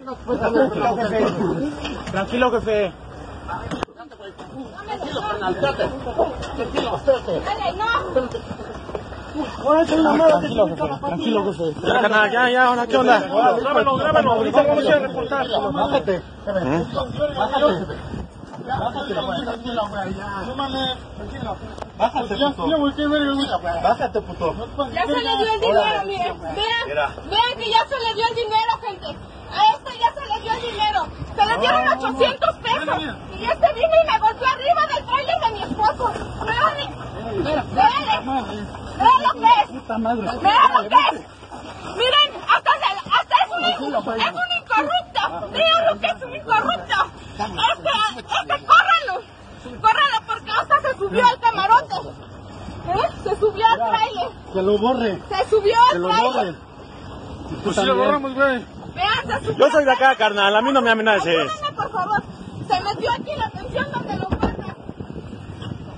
Tranquilo, jefe. Tranquilo, jefe. Tranquilo, jefe. Ya, carnal, ya, ya, ahora, ¿qué onda? Grábalo, grábalo. Ahorita vamos a reportar. Bájate. Bájate. Bájate, puto. Bájate, puto. Ya se le dio el dinero, miren. Vean, vean que ya se le dio el dinero, gente. A este ya se le dio el dinero. Se le dieron 800 pesos. Y este vino y me golpeó arriba del trailer de mi esposo. Vean, vean, vean lo que es. Vean lo que es. Miren, hasta, es, un, es un incorrupto. Vean lo que es un incorrupto. Este, este, córralo. Córralo porque hasta se subió al camarote. ¿Eh? Se subió al trailer. Que lo borre. Se subió al lo trailer. borre. Pues si lo borramos, güey. Vean, se subió Yo soy de acá, carnal. A mí no me amenaces. Por favor. Se metió aquí la atención donde lo guardan.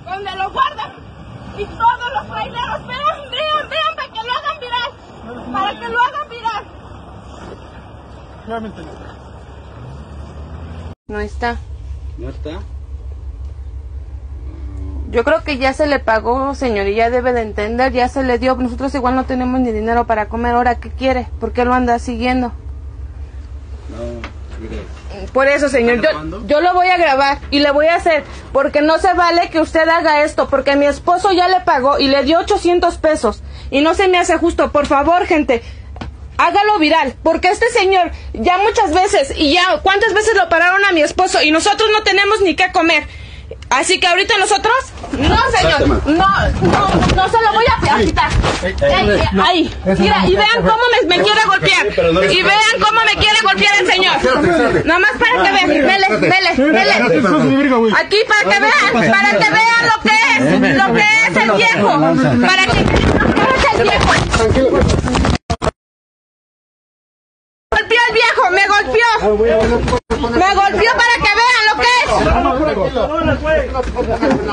Donde lo guardan. Y todos los traileros, vean, vean, vean, para que lo hagan viral. Para que lo hagan viral. No está. ¿No está? Yo creo que ya se le pagó, señor, y ya debe de entender, ya se le dio. Nosotros igual no tenemos ni dinero para comer. Ahora, ¿qué quiere? ¿Por qué lo anda siguiendo? No, mire. Por eso, señor, yo, yo lo voy a grabar y le voy a hacer, porque no se vale que usted haga esto, porque mi esposo ya le pagó y le dio 800 pesos y no se me hace justo. Por favor, gente, hágalo viral, porque este señor ya muchas veces y ya cuántas veces lo pararon a mi esposo y nosotros no tenemos ni qué comer. Así que ahorita nosotros, no señor, no, no, no se lo voy a quitar. Ahí, mira, y vean cómo me, me quiere golpear. Y vean cómo me quiere golpear el señor. Nomás para que vean, vele, vele, vele. Aquí para que vean, para que vean lo que es, lo que es el viejo. Para que es el viejo. Golpeó al viejo, me golpeó. Me golpeó para que vean lo que es. No, güey.